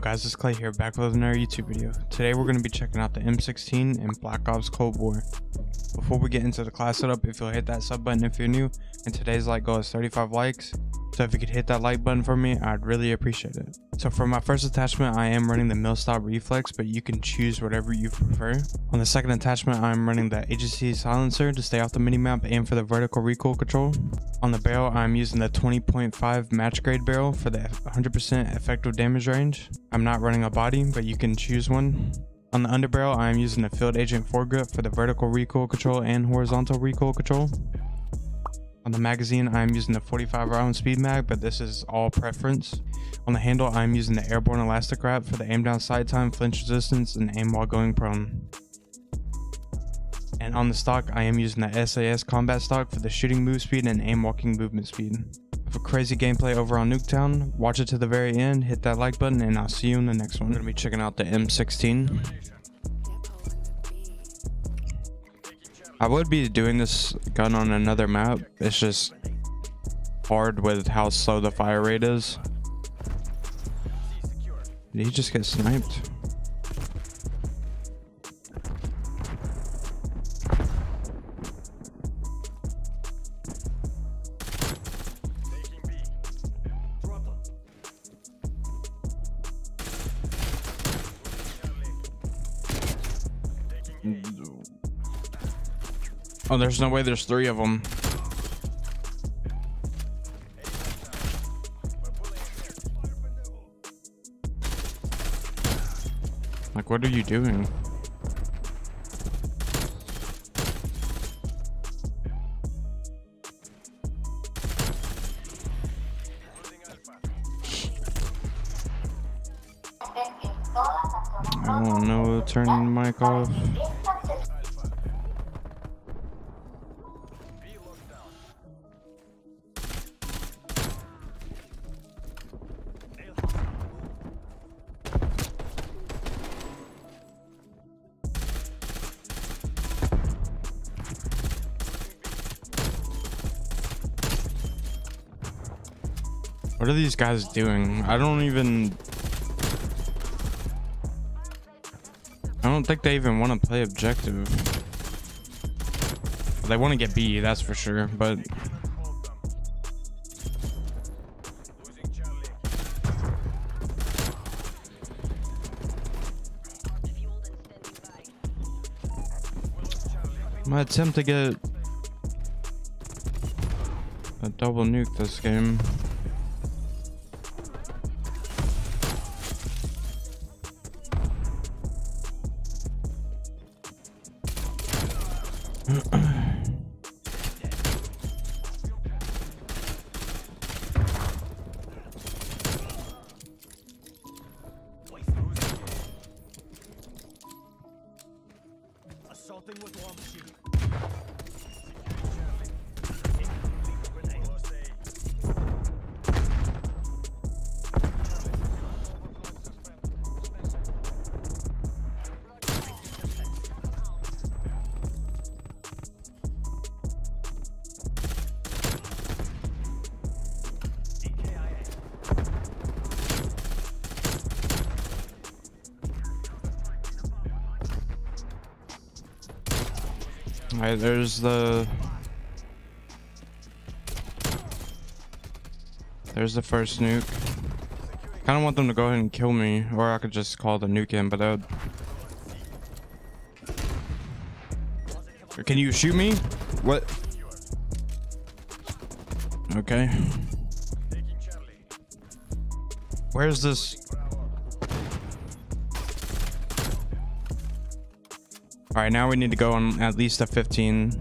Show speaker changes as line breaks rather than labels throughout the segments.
Guys, it's Klay here, back with another YouTube video. Today we're going to be checking out the M16 and Black Ops Cold War. Before we get into the class setup, if you'll hit that sub button if you're new, and today's like goal is 35 likes, so if you could hit that like button for me, I'd really appreciate it. So for my first attachment, I am running the Millstop Reflex, but you can choose whatever you prefer. On the second attachment, I'm running the Agency Silencer to stay off the minimap and for the vertical recoil control. On the barrel, I'm using the 20.5 match grade barrel for the 100% effective damage range. I'm not running a body, but you can choose one. On the underbarrel, I am using the Field Agent foregrip for the vertical recoil control and horizontal recoil control. On the magazine, I'm using the 45 round speed mag, but this is all preference. On the handle, I'm using the airborne elastic wrap for the aim down sight time, flinch resistance, and aim while going prone. And on the stock, I am using the SAS combat stock for the shooting move speed and aim walking movement speed. For crazy gameplay over on Nuketown, watch it to the very end, hit that like button, and I'll see you in the next one. I'm gonna be checking out the M16. I would be doing this gun on another map. It's just hard with how slow the fire rate is. Did he just get sniped? Oh, there's no way there's three of them. Like, what are you doing? I don't know, turning the mic off. What are these guys doing? I don't even... I don't think they even want to play objective. They want to get B, that's for sure, but... My attempt to get a double nuke this game. 嗯 Alright, there's the... There's the first nuke. I kinda want them to go ahead and kill me, or I could just call the nuke in, but that would... Can you shoot me? What? Okay. Where's this? All right, now we need to go on at least a 15.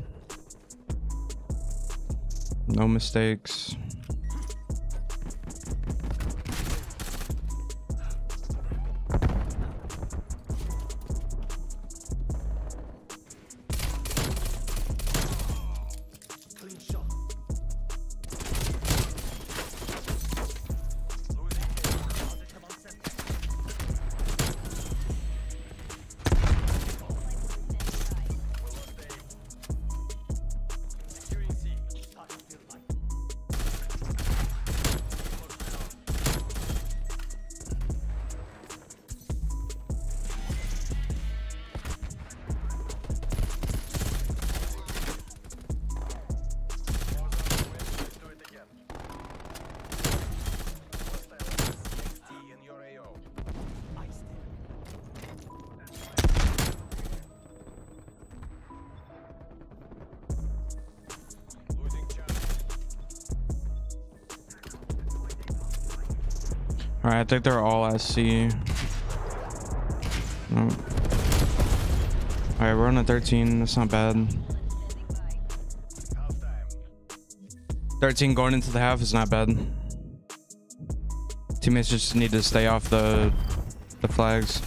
No mistakes. Alright, I think they're all SC. No. Alright, we're on a 13. That's not bad. 13 going into the half is not bad. Teammates just need to stay off the the flags.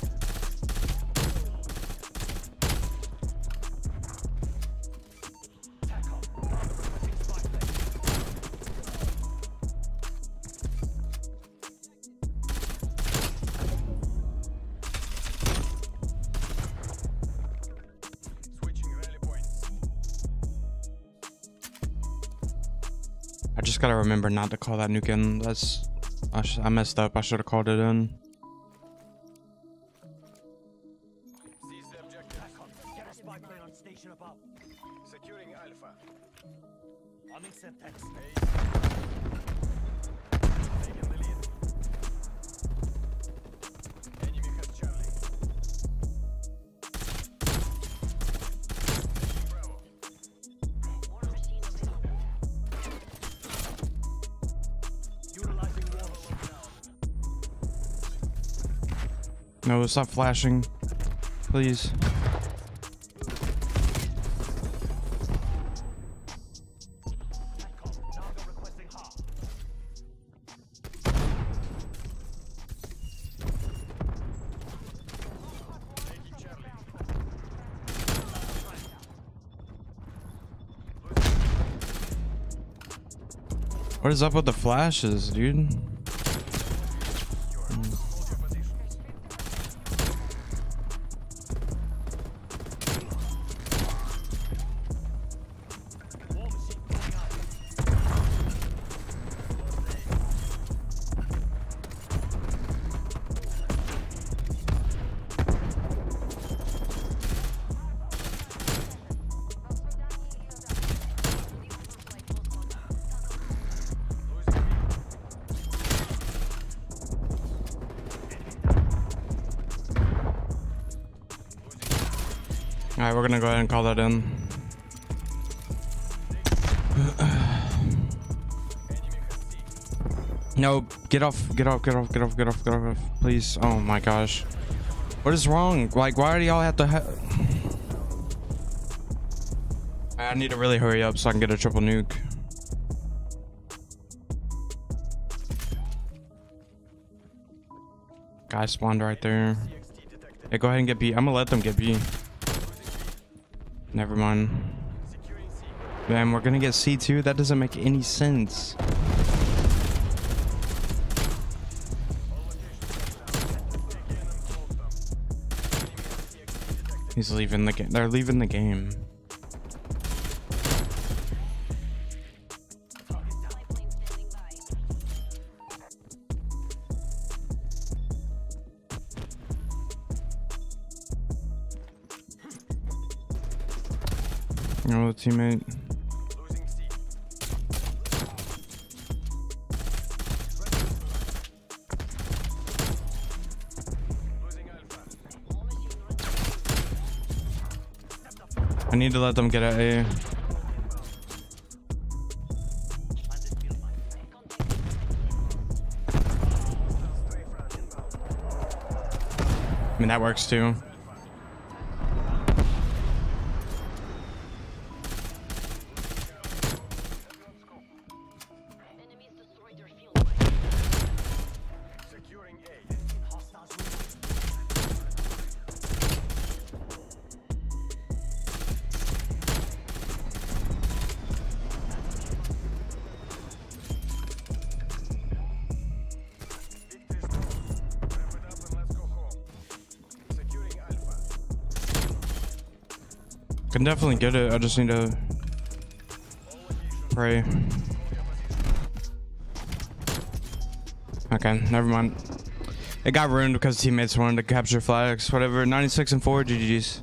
I just gotta remember not to call that nuke in. That's I, I messed up. I should have called it in. No, stop flashing. Please. What is up with the flashes, dude? Alright, we're gonna go ahead and call that in. No, get off, get off, get off, get off, get off, get off, please. Oh my gosh. What is wrong? Like, why do y'all have to. I need to really hurry up so I can get a triple nuke. Guy spawned right there. Hey, go ahead and get B. I'm gonna let them get B. Never mind. Man, we're gonna get C2? That doesn't make any sense. He's leaving the game. They're leaving the game. Oh, teammate. I need to let them get at. I mean, that works too. Can definitely get it. I just need to pray. Okay, never mind. It got ruined because teammates wanted to capture flags. Whatever. 96 and 4 GG's.